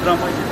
Pelo amor de Deus.